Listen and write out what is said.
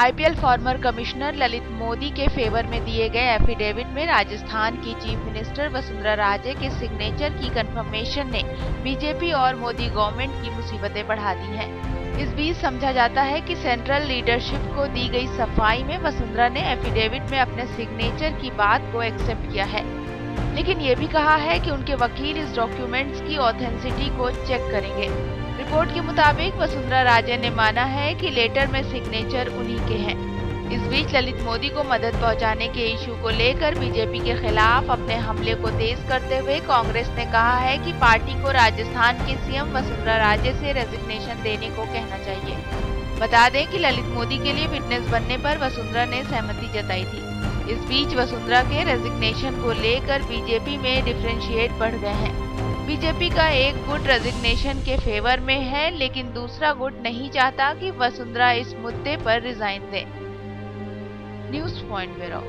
I P L former commissioner Lalit Modi के favour में दिए गए एफिडेविट में राजस्थान की चीफ मिनिस्टर वसुंधरा राजे के सिग्नेचर की कंफर्मेशन ने बीजेपी और मोदी गवर्नमेंट की मुसीबतें बढ़ा दी हैं। इस बीच समझा जाता है कि सेंट्रल लीडरशिप को दी गई सफ़ाई में वसुंधरा ने एफिडेविट में अपने सिग्नेचर की बात को एक्सेप्ट किया है लेकिन ये भी कहा है कि उनके वकील इस डॉक्यूमेंट्स की ऑथेंसिटी को चेक करेंगे रिपोर्ट के मुताबिक वसुंधरा राजे ने माना है कि लेटर में सिग्नेचर उन्हीं के हैं। इस बीच ललित मोदी को मदद पहुँचाने के इशू को लेकर बीजेपी के खिलाफ अपने हमले को तेज करते हुए कांग्रेस ने कहा है कि पार्टी को राजस्थान के सीएम वसुंधरा राजे से रेजिग्नेशन देने को कहना चाहिए। बता दें कि ललित मोदी के लिए विटनेस बनने पर वसुंधरा ने सहमति जताई थी। इस बीच वसुंधरा के रेजिग्नेशन को लेकर बीजेपी में डिफ्रेंशिएट बढ़ गए हैं। बीजेपी का एक गुट रेजिग्नेशन के फेवर में है, लेकिन दूसरा गुट नहीं चाहता कि वसुंधरा इस मुद्दे पर रिजाइन दे। News point bureau.